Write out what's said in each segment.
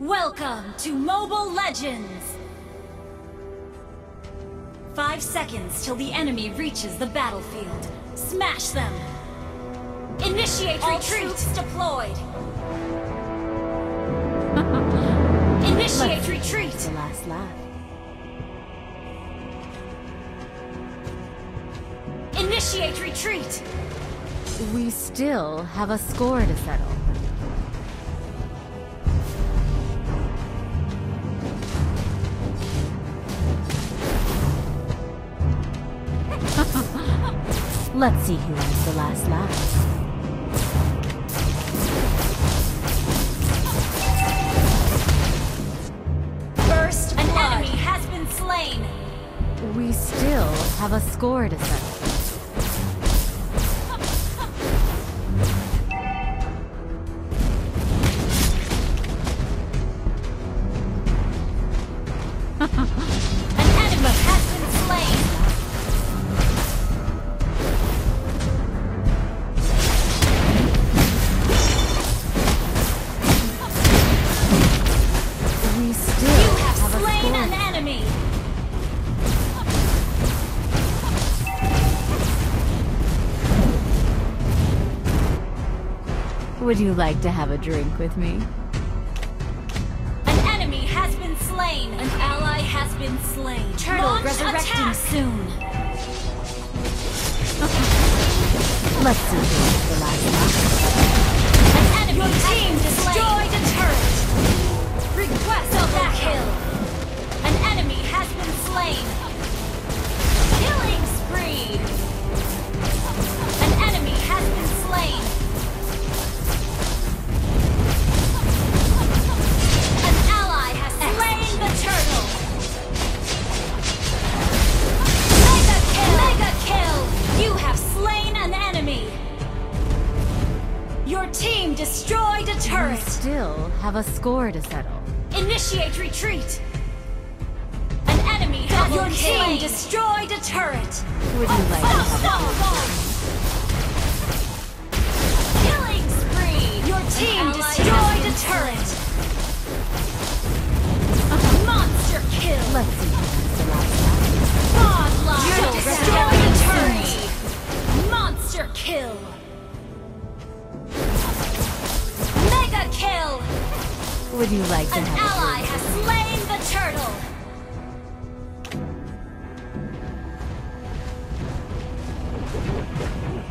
Welcome to Mobile Legends! Five seconds till the enemy reaches the battlefield. Smash them! Initiate All retreat! troops deployed! Initiate retreat! The last laugh. Initiate retreat! We still have a score to settle. Let's see who has the last laugh. First An enemy has been slain! We still have a score to settle. An enemy Would you like to have a drink with me? An enemy has been slain! An ally has been slain! Turtle Launch resurrecting attack! soon! Let's see who has the last Your team destroyed a turret! We still have a score to settle. Initiate retreat! An enemy has Your team destroyed a turret! Would you like to! Killing spree! Your team destroyed a turret! A monster kill! Let's see Would you like to An have ally has slain the turtle!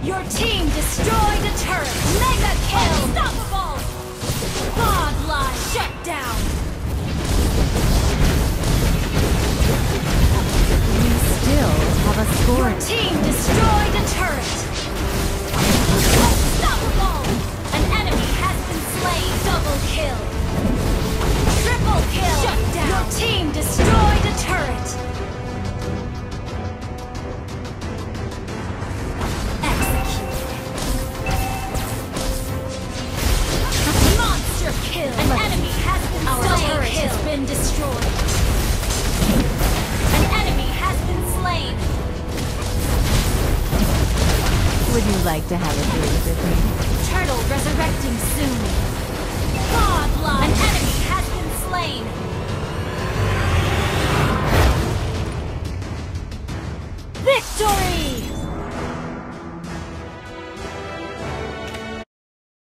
Your team destroyed a turret! Been destroyed! An enemy has been slain! Would you like to have a drink with me? Turtle resurrecting soon. Godlike! An enemy has been slain. Victory!